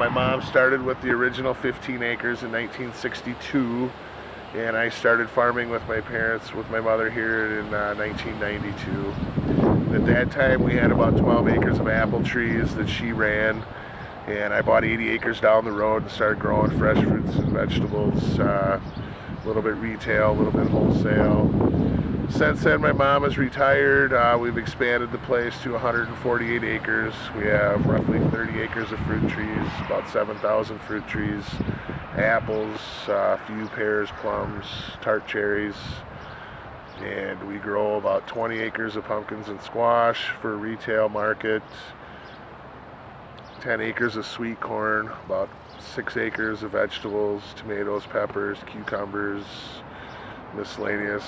My mom started with the original 15 acres in 1962 and I started farming with my parents, with my mother here in uh, 1992. At that time we had about 12 acres of apple trees that she ran and I bought 80 acres down the road and started growing fresh fruits and vegetables, uh, a little bit retail, a little bit wholesale. Since then my mom is retired, uh, we've expanded the place to 148 acres. We have roughly 30 acres of fruit trees, about 7,000 fruit trees, apples, a uh, few pears, plums, tart cherries, and we grow about 20 acres of pumpkins and squash for retail market, 10 acres of sweet corn, about 6 acres of vegetables, tomatoes, peppers, cucumbers, miscellaneous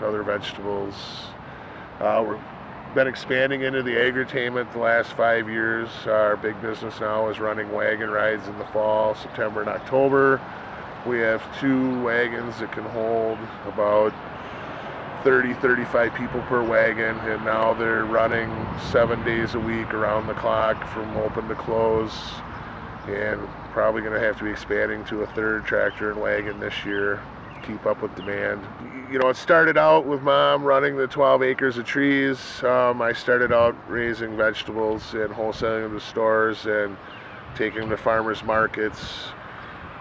other vegetables. Uh, we've been expanding into the agri-tainment the last five years. Our big business now is running wagon rides in the fall, September and October. We have two wagons that can hold about 30, 35 people per wagon, and now they're running seven days a week around the clock from open to close. And probably going to have to be expanding to a third tractor and wagon this year keep up with demand. You know, it started out with mom running the 12 acres of trees. Um, I started out raising vegetables and wholesaling them to stores and taking them to farmers markets.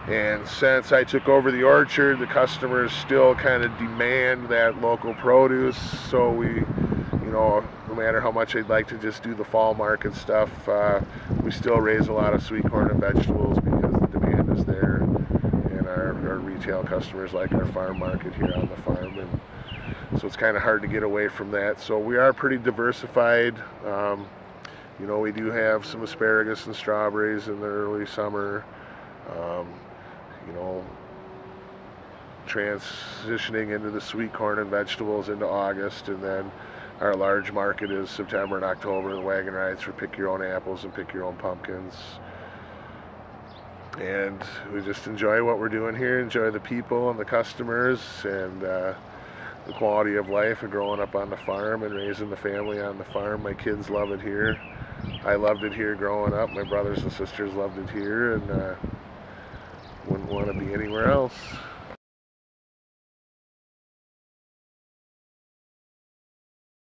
And since I took over the orchard, the customers still kind of demand that local produce. So we, you know, no matter how much I'd like to just do the fall market stuff, uh, we still raise a lot of sweet corn and vegetables because the demand is there retail customers like our farm market here on the farm. And so it's kind of hard to get away from that. So we are pretty diversified. Um, you know, we do have some asparagus and strawberries in the early summer. Um, you know, transitioning into the sweet corn and vegetables into August, and then our large market is September and October. The wagon rides for pick your own apples and pick your own pumpkins and we just enjoy what we're doing here, enjoy the people and the customers and uh, the quality of life and growing up on the farm and raising the family on the farm. My kids love it here. I loved it here growing up. My brothers and sisters loved it here and uh, wouldn't want to be anywhere else.